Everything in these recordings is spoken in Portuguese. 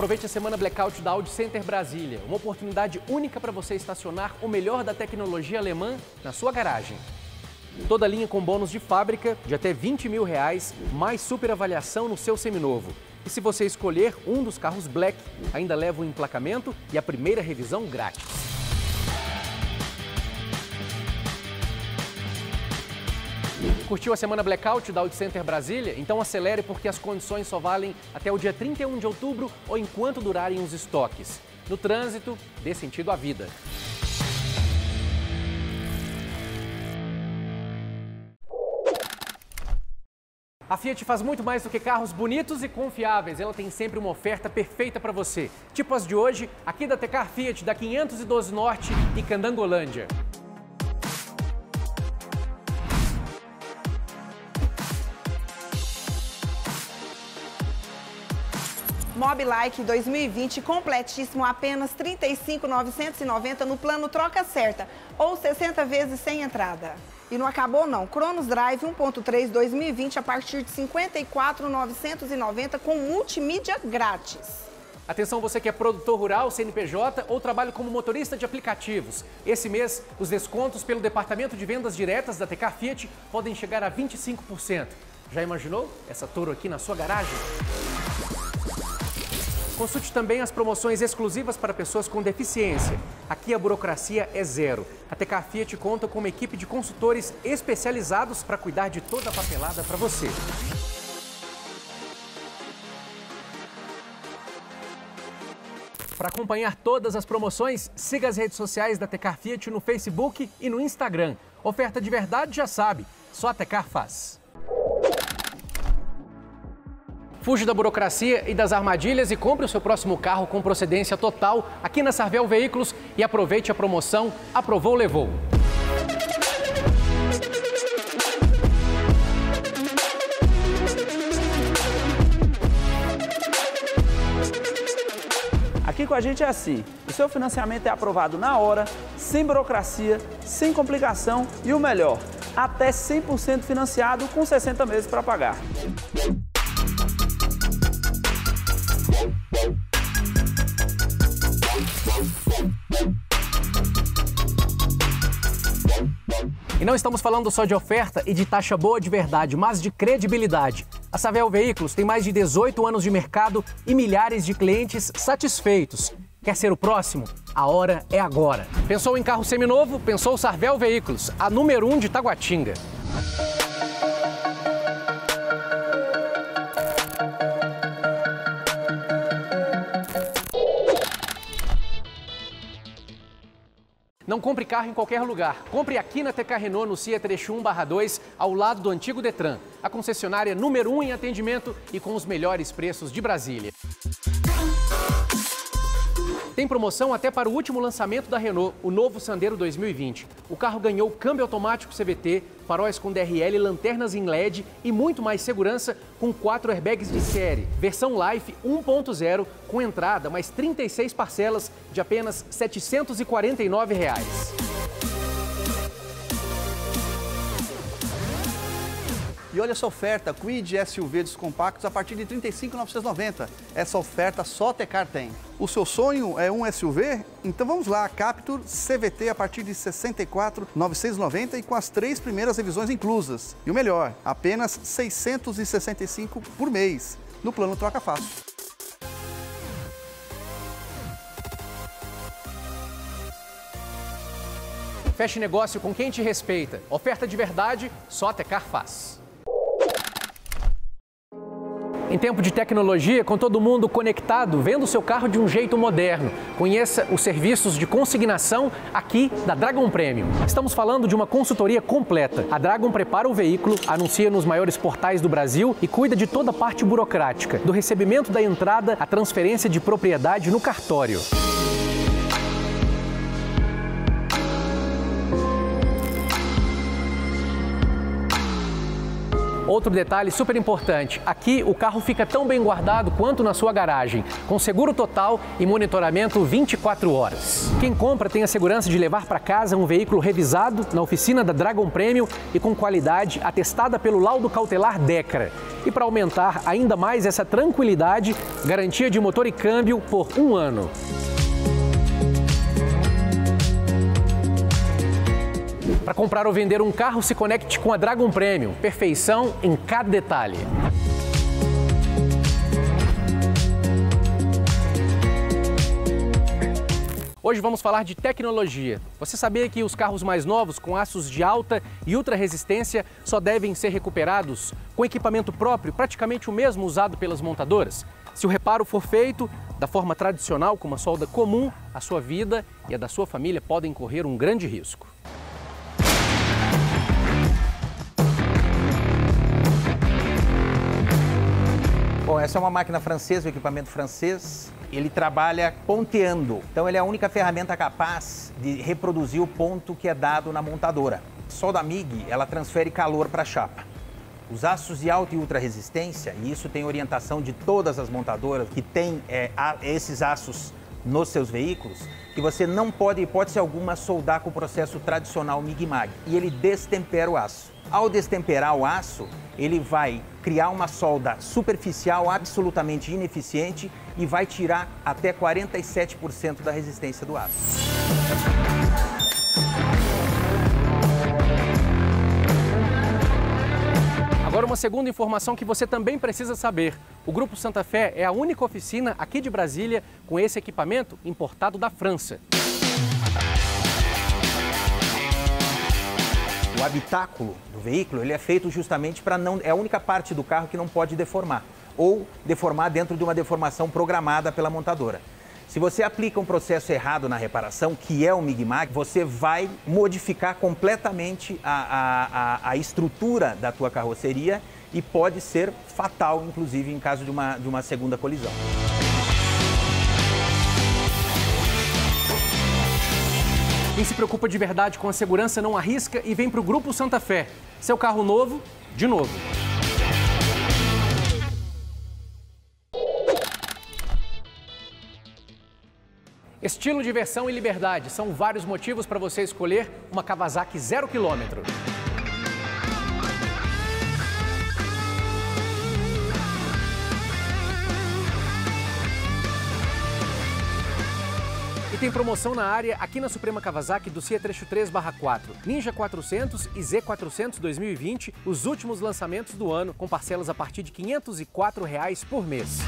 Aproveite a semana Blackout da Audi Center Brasília. Uma oportunidade única para você estacionar o melhor da tecnologia alemã na sua garagem. Toda linha com bônus de fábrica de até 20 mil reais, mais super avaliação no seu seminovo. E se você escolher um dos carros Black, ainda leva o emplacamento e a primeira revisão grátis. Curtiu a semana Blackout da Audi Center Brasília? Então acelere porque as condições só valem até o dia 31 de outubro ou enquanto durarem os estoques. No trânsito, dê sentido à vida. A Fiat faz muito mais do que carros bonitos e confiáveis. Ela tem sempre uma oferta perfeita para você. Tipo as de hoje, aqui da Tecar Fiat, da 512 Norte e Candangolândia. Mobilike 2020 completíssimo, apenas 35.990 no plano troca certa ou 60 vezes sem entrada. E não acabou não. Cronos Drive 1.3 2020 a partir de 54.990 com multimídia grátis. Atenção você que é produtor rural, CNPJ ou trabalha como motorista de aplicativos. Esse mês, os descontos pelo Departamento de Vendas Diretas da TK Fiat podem chegar a 25%. Já imaginou essa Toro aqui na sua garagem? Consulte também as promoções exclusivas para pessoas com deficiência. Aqui a burocracia é zero. A TK Fiat conta com uma equipe de consultores especializados para cuidar de toda a papelada para você. Para acompanhar todas as promoções, siga as redes sociais da Tecar Fiat no Facebook e no Instagram. Oferta de verdade já sabe, só a Tecar faz. Fuja da burocracia e das armadilhas e compre o seu próximo carro com procedência total aqui na Sarvel Veículos e aproveite a promoção Aprovou Levou. Aqui com a gente é assim: o seu financiamento é aprovado na hora, sem burocracia, sem complicação e o melhor, até 100% financiado com 60 meses para pagar. E não estamos falando só de oferta e de taxa boa de verdade, mas de credibilidade. A Savel Veículos tem mais de 18 anos de mercado e milhares de clientes satisfeitos. Quer ser o próximo? A hora é agora. Pensou em carro seminovo? Pensou Sarvel Veículos, a número 1 um de Taguatinga. Não compre carro em qualquer lugar. Compre aqui na TK Renault, no CIA Trecho 1/2, ao lado do antigo Detran. A concessionária número 1 um em atendimento e com os melhores preços de Brasília. Tem promoção até para o último lançamento da Renault, o novo Sandero 2020. O carro ganhou câmbio automático CVT, faróis com DRL, lanternas em LED e muito mais segurança com quatro airbags de série. Versão Life 1.0 com entrada mais 36 parcelas de apenas 749 reais. E olha essa oferta, Quid SUV dos compactos a partir de R$ 35.990. Essa oferta só Tecar tem. O seu sonho é um SUV? Então vamos lá, Captur CVT a partir de R$ 64.990 e com as três primeiras revisões inclusas. E o melhor, apenas R$ 665 por mês, no plano Troca Fácil. Feche negócio com quem te respeita. Oferta de verdade, só a Tecar faz. Em tempo de tecnologia, com todo mundo conectado, vendo seu carro de um jeito moderno. Conheça os serviços de consignação aqui da Dragon Premium. Estamos falando de uma consultoria completa. A Dragon prepara o veículo, anuncia nos maiores portais do Brasil e cuida de toda a parte burocrática, do recebimento da entrada à transferência de propriedade no cartório. Outro detalhe super importante: aqui o carro fica tão bem guardado quanto na sua garagem, com seguro total e monitoramento 24 horas. Quem compra tem a segurança de levar para casa um veículo revisado na oficina da Dragon Premium e com qualidade atestada pelo laudo cautelar DECRA. E para aumentar ainda mais essa tranquilidade, garantia de motor e câmbio por um ano. Para comprar ou vender um carro, se conecte com a Dragon Premium. Perfeição em cada detalhe. Hoje vamos falar de tecnologia. Você sabia que os carros mais novos com aços de alta e ultra resistência só devem ser recuperados com equipamento próprio, praticamente o mesmo usado pelas montadoras? Se o reparo for feito da forma tradicional, com uma solda comum, a sua vida e a da sua família podem correr um grande risco. Essa é uma máquina francesa, um equipamento francês. Ele trabalha ponteando. Então, ele é a única ferramenta capaz de reproduzir o ponto que é dado na montadora. Só da MIG, ela transfere calor para a chapa. Os aços de alta e ultra resistência, e isso tem orientação de todas as montadoras que têm é, esses aços nos seus veículos, que você não pode, hipótese alguma, soldar com o processo tradicional MIG-MAG. E ele destempera o aço. Ao destemperar o aço, ele vai criar uma solda superficial absolutamente ineficiente e vai tirar até 47% da resistência do aço. Uma segunda informação que você também precisa saber. O Grupo Santa Fé é a única oficina aqui de Brasília com esse equipamento importado da França. O habitáculo do veículo ele é feito justamente para não. É a única parte do carro que não pode deformar. Ou deformar dentro de uma deformação programada pela montadora. Se você aplica um processo errado na reparação, que é o MIGMAG, você vai modificar completamente a, a, a, a estrutura da tua carroceria e pode ser fatal, inclusive, em caso de uma, de uma segunda colisão. Quem se preocupa de verdade com a segurança não arrisca e vem para o Grupo Santa Fé. Seu carro novo, de novo. Estilo, diversão e liberdade são vários motivos para você escolher uma Kawasaki zero quilômetro. tem promoção na área aqui na Suprema Kawasaki do CIA Trecho 3/4. Ninja 400 e Z400 2020, os últimos lançamentos do ano, com parcelas a partir de 504 reais por mês.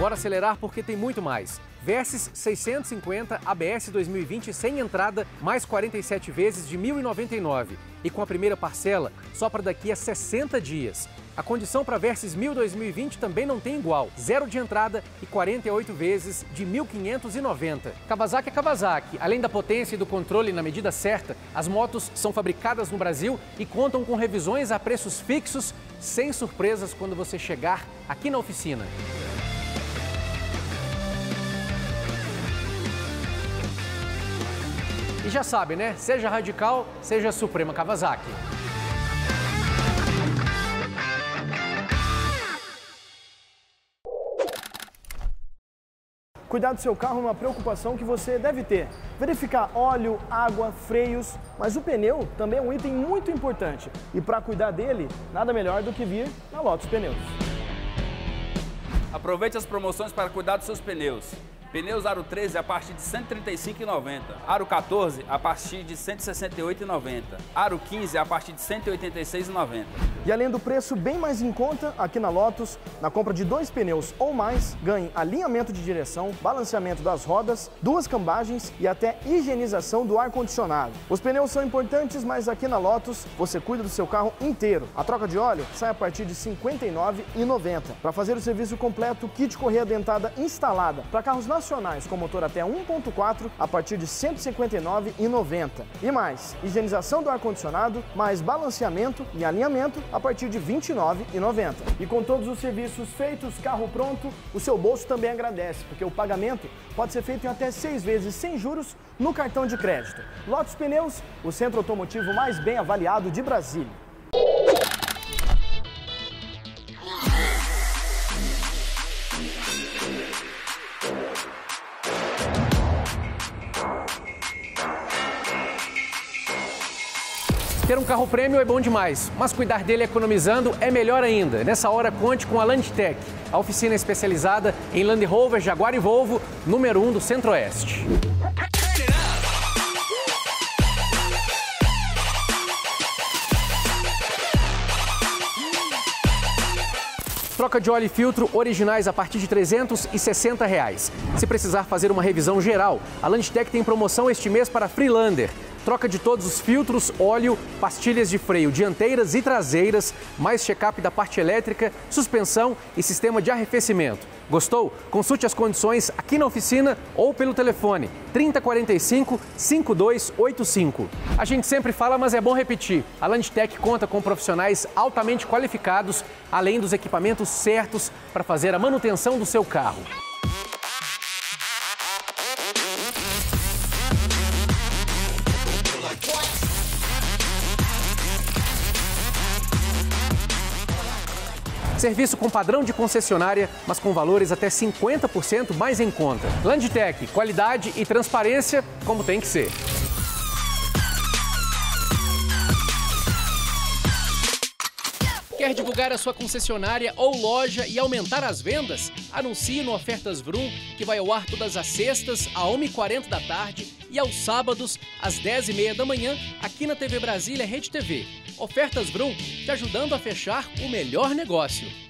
Bora acelerar porque tem muito mais. Versys 650 ABS 2020 sem entrada, mais 47 vezes de 1.099 e com a primeira parcela só para daqui a 60 dias. A condição para Versys 1000 2020 também não tem igual, zero de entrada e 48 vezes de 1.590. Kawasaki é Kawasaki. Além da potência e do controle na medida certa, as motos são fabricadas no Brasil e contam com revisões a preços fixos, sem surpresas quando você chegar aqui na oficina. E já sabe, né? Seja radical, seja Suprema Kawasaki. Cuidar do seu carro é uma preocupação que você deve ter. Verificar óleo, água, freios, mas o pneu também é um item muito importante. E para cuidar dele, nada melhor do que vir na Lotus Pneus. Aproveite as promoções para cuidar dos seus pneus. Pneus Aro 13 a partir de R$ 135,90. Aro 14 a partir de R$ 168,90. Aro 15 a partir de R$ 186,90. E além do preço bem mais em conta, aqui na Lotus, na compra de dois pneus ou mais, ganhe alinhamento de direção, balanceamento das rodas, duas cambagens e até higienização do ar-condicionado. Os pneus são importantes, mas aqui na Lotus você cuida do seu carro inteiro. A troca de óleo sai a partir de R$ 59,90. Para fazer o serviço completo, kit correia dentada instalada para carros nacionais nacionais com motor até 1.4 a partir de R$ 159,90. E mais, higienização do ar-condicionado, mais balanceamento e alinhamento a partir de R$ 29,90. E com todos os serviços feitos, carro pronto, o seu bolso também agradece, porque o pagamento pode ser feito em até seis vezes sem juros no cartão de crédito. Lotus Pneus, o centro automotivo mais bem avaliado de Brasília. Ter um carro prêmio é bom demais, mas cuidar dele economizando é melhor ainda. Nessa hora, conte com a Landtech, a oficina especializada em Land Rover, Jaguar e Volvo, número 1 um do Centro-Oeste. Troca de óleo e filtro originais a partir de 360 reais. Se precisar fazer uma revisão geral, a Landtech tem promoção este mês para Freelander troca de todos os filtros, óleo, pastilhas de freio dianteiras e traseiras, mais check-up da parte elétrica, suspensão e sistema de arrefecimento. Gostou? Consulte as condições aqui na oficina ou pelo telefone 3045 5285. A gente sempre fala, mas é bom repetir. A Landtech conta com profissionais altamente qualificados, além dos equipamentos certos para fazer a manutenção do seu carro. Serviço com padrão de concessionária, mas com valores até 50% mais em conta. Landtech, qualidade e transparência como tem que ser. Quer divulgar a sua concessionária ou loja e aumentar as vendas? Anuncie no Ofertas Vrum, que vai ao ar todas as sextas, às 1h40 da tarde e aos sábados, às 10h30 da manhã, aqui na TV Brasília Rede TV. Ofertas Brum, te ajudando a fechar o melhor negócio.